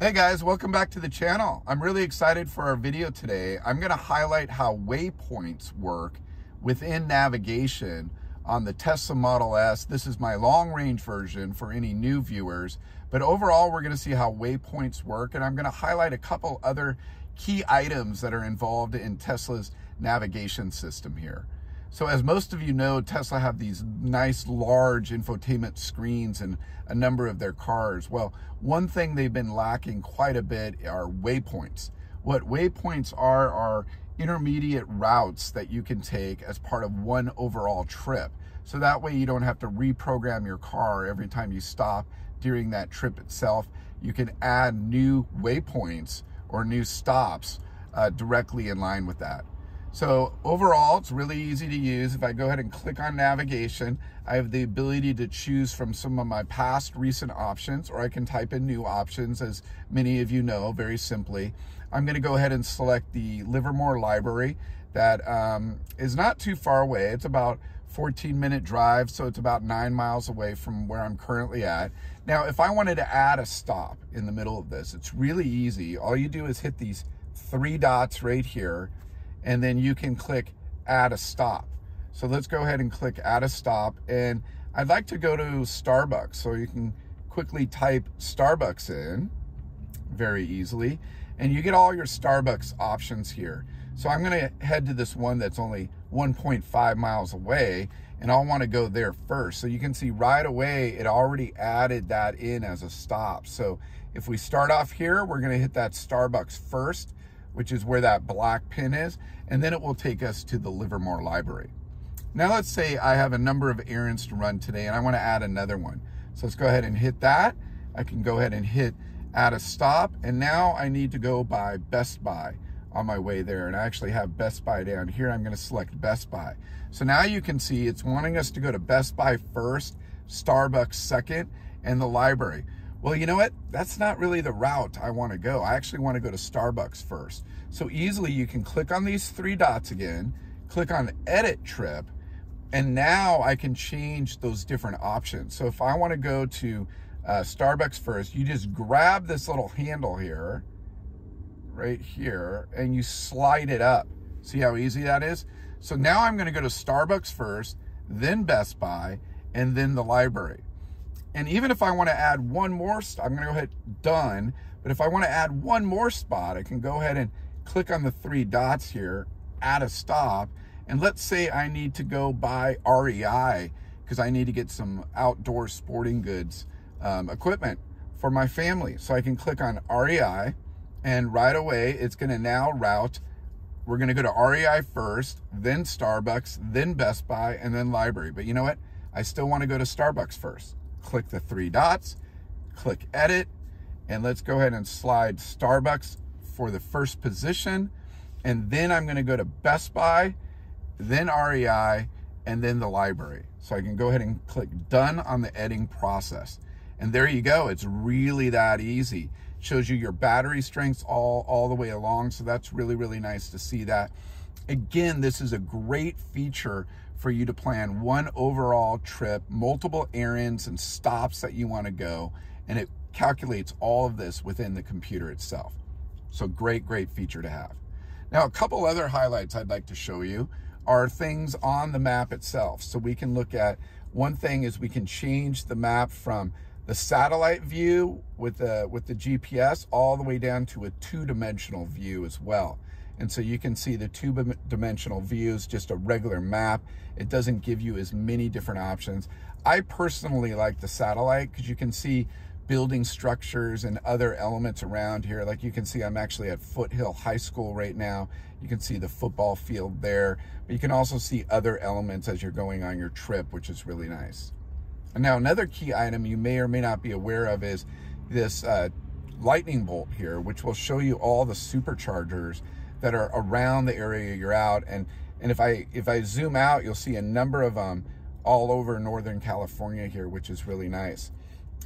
Hey guys, welcome back to the channel. I'm really excited for our video today. I'm gonna highlight how waypoints work within navigation on the Tesla Model S. This is my long range version for any new viewers, but overall we're gonna see how waypoints work and I'm gonna highlight a couple other key items that are involved in Tesla's navigation system here. So as most of you know, Tesla have these nice large infotainment screens in a number of their cars. Well, one thing they've been lacking quite a bit are waypoints. What waypoints are, are intermediate routes that you can take as part of one overall trip. So that way you don't have to reprogram your car every time you stop during that trip itself. You can add new waypoints or new stops uh, directly in line with that. So overall, it's really easy to use. If I go ahead and click on navigation, I have the ability to choose from some of my past recent options, or I can type in new options, as many of you know, very simply. I'm gonna go ahead and select the Livermore Library that um, is not too far away. It's about 14 minute drive, so it's about nine miles away from where I'm currently at. Now, if I wanted to add a stop in the middle of this, it's really easy. All you do is hit these three dots right here, and then you can click add a stop. So let's go ahead and click add a stop. And I'd like to go to Starbucks. So you can quickly type Starbucks in very easily. And you get all your Starbucks options here. So I'm gonna head to this one that's only 1.5 miles away and I'll wanna go there first. So you can see right away, it already added that in as a stop. So if we start off here, we're gonna hit that Starbucks first which is where that black pin is, and then it will take us to the Livermore Library. Now let's say I have a number of errands to run today and I wanna add another one. So let's go ahead and hit that. I can go ahead and hit add a stop, and now I need to go by Best Buy on my way there. And I actually have Best Buy down here. I'm gonna select Best Buy. So now you can see it's wanting us to go to Best Buy first, Starbucks second, and the library. Well, you know what? That's not really the route I want to go. I actually want to go to Starbucks first. So easily you can click on these three dots again, click on edit trip, and now I can change those different options. So if I want to go to uh, Starbucks first, you just grab this little handle here, right here, and you slide it up. See how easy that is? So now I'm going to go to Starbucks first, then Best Buy, and then the library. And even if I want to add one more, I'm going to go ahead done. But if I want to add one more spot, I can go ahead and click on the three dots here, add a stop. And let's say I need to go buy REI because I need to get some outdoor sporting goods um, equipment for my family. So I can click on REI and right away it's going to now route. We're going to go to REI first, then Starbucks, then Best Buy, and then library. But you know what? I still want to go to Starbucks first click the three dots, click edit, and let's go ahead and slide Starbucks for the first position. And then I'm gonna go to Best Buy, then REI, and then the library. So I can go ahead and click done on the editing process. And there you go, it's really that easy. Shows you your battery strengths all, all the way along. So that's really, really nice to see that. Again, this is a great feature for you to plan one overall trip, multiple errands and stops that you want to go, and it calculates all of this within the computer itself. So great, great feature to have. Now, a couple other highlights I'd like to show you are things on the map itself. So we can look at, one thing is we can change the map from the satellite view with the, with the GPS all the way down to a two-dimensional view as well. And so you can see the two-dimensional views, just a regular map. It doesn't give you as many different options. I personally like the satellite because you can see building structures and other elements around here. Like you can see, I'm actually at Foothill High School right now. You can see the football field there, but you can also see other elements as you're going on your trip, which is really nice. And now another key item you may or may not be aware of is this uh, lightning bolt here, which will show you all the superchargers that are around the area you're out. And, and if I, if I zoom out, you'll see a number of them all over Northern California here, which is really nice.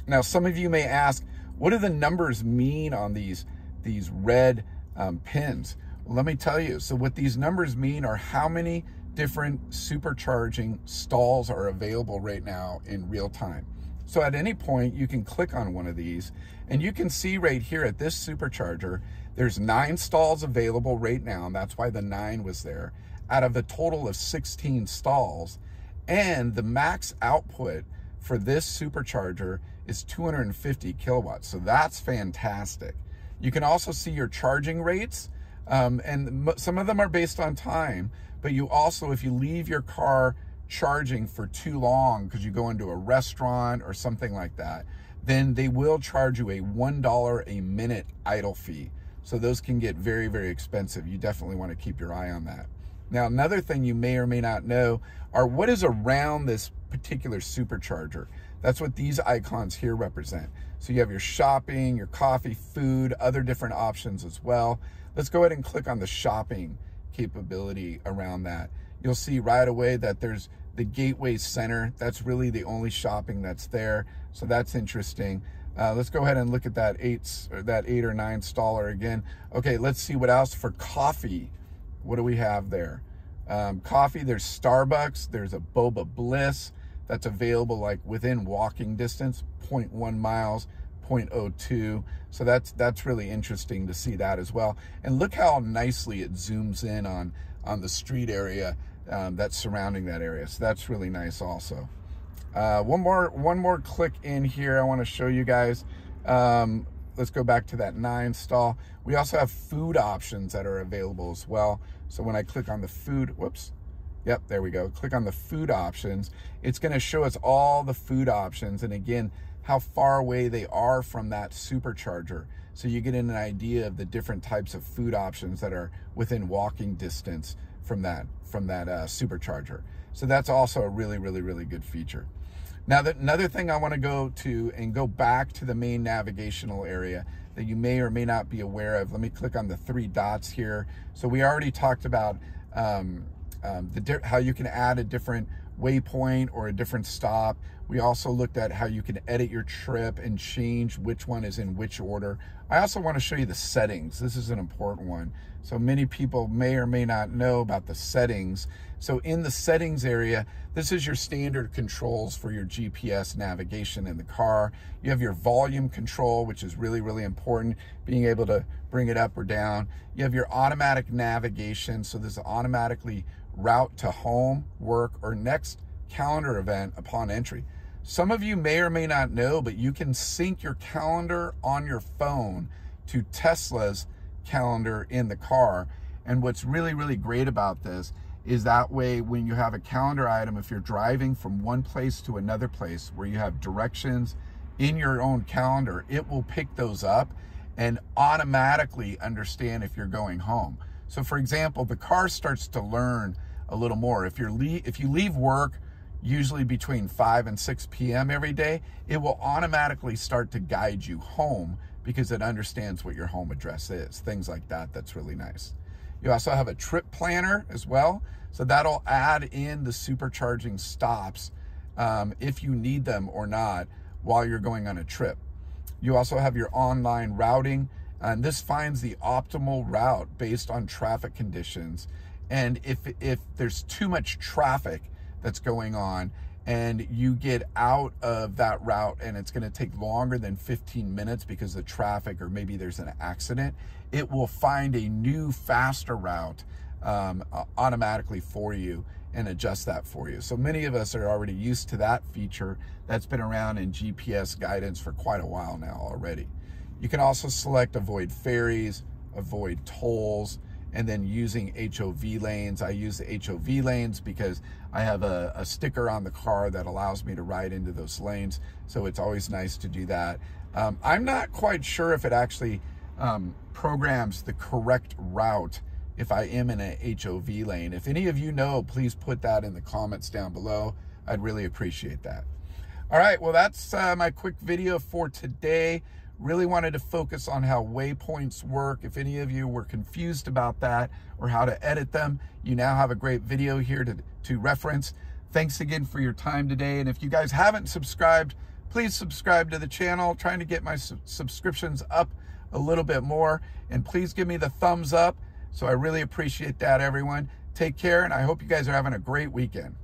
Now, some of you may ask, what do the numbers mean on these, these red um, pins? Well, let me tell you. So what these numbers mean are how many different supercharging stalls are available right now in real time. So at any point, you can click on one of these and you can see right here at this supercharger, there's nine stalls available right now. And that's why the nine was there out of a total of 16 stalls. And the max output for this supercharger is 250 kilowatts. So that's fantastic. You can also see your charging rates. Um, and some of them are based on time, but you also, if you leave your car charging for too long because you go into a restaurant or something like that, then they will charge you a $1 a minute idle fee. So those can get very, very expensive. You definitely want to keep your eye on that. Now, another thing you may or may not know are what is around this particular supercharger. That's what these icons here represent. So you have your shopping, your coffee, food, other different options as well. Let's go ahead and click on the shopping capability around that. You'll see right away that there's the Gateway Center. That's really the only shopping that's there. So that's interesting. Uh, let's go ahead and look at that eight, or that eight or nine staller again. Okay, let's see what else for coffee. What do we have there? Um, coffee, there's Starbucks, there's a Boba Bliss that's available like within walking distance, 0.1 miles, 0.02. So that's that's really interesting to see that as well. And look how nicely it zooms in on on the street area um, that's surrounding that area. So that's really nice also. Uh, one more one more click in here. I want to show you guys. Um, let's go back to that nine stall. We also have food options that are available as well. So when I click on the food, whoops, Yep, there we go. Click on the food options. It's going to show us all the food options. And again, how far away they are from that supercharger. So you get an idea of the different types of food options that are within walking distance from that, from that uh, supercharger. So that's also a really, really, really good feature. Now, the, another thing I want to go to and go back to the main navigational area that you may or may not be aware of. Let me click on the three dots here. So we already talked about um, um, the how you can add a different waypoint or a different stop. We also looked at how you can edit your trip and change which one is in which order. I also want to show you the settings. This is an important one. So many people may or may not know about the settings. So in the settings area, this is your standard controls for your GPS navigation in the car. You have your volume control, which is really, really important, being able to bring it up or down. You have your automatic navigation. So this automatically route to home, work, or next calendar event upon entry. Some of you may or may not know, but you can sync your calendar on your phone to Tesla's calendar in the car. And what's really, really great about this is that way when you have a calendar item, if you're driving from one place to another place where you have directions in your own calendar, it will pick those up and automatically understand if you're going home. So for example, the car starts to learn a little more. If you're if you leave work usually between 5 and 6 p.m. every day, it will automatically start to guide you home because it understands what your home address is. Things like that, that's really nice. You also have a trip planner as well. So that'll add in the supercharging stops um, if you need them or not while you're going on a trip. You also have your online routing and this finds the optimal route based on traffic conditions. And if, if there's too much traffic that's going on and you get out of that route and it's going to take longer than 15 minutes because of traffic or maybe there's an accident, it will find a new faster route um, automatically for you and adjust that for you. So many of us are already used to that feature that's been around in GPS guidance for quite a while now already. You can also select avoid ferries, avoid tolls, and then using HOV lanes. I use the HOV lanes because I have a, a, sticker on the car that allows me to ride into those lanes. So it's always nice to do that. Um, I'm not quite sure if it actually um, programs the correct route if I am in a HOV lane. If any of you know, please put that in the comments down below. I'd really appreciate that. All right, well, that's uh, my quick video for today. Really wanted to focus on how waypoints work. If any of you were confused about that or how to edit them, you now have a great video here to, to reference. Thanks again for your time today. And if you guys haven't subscribed, please subscribe to the channel. Trying to get my su subscriptions up a little bit more. And please give me the thumbs up. So I really appreciate that, everyone. Take care, and I hope you guys are having a great weekend.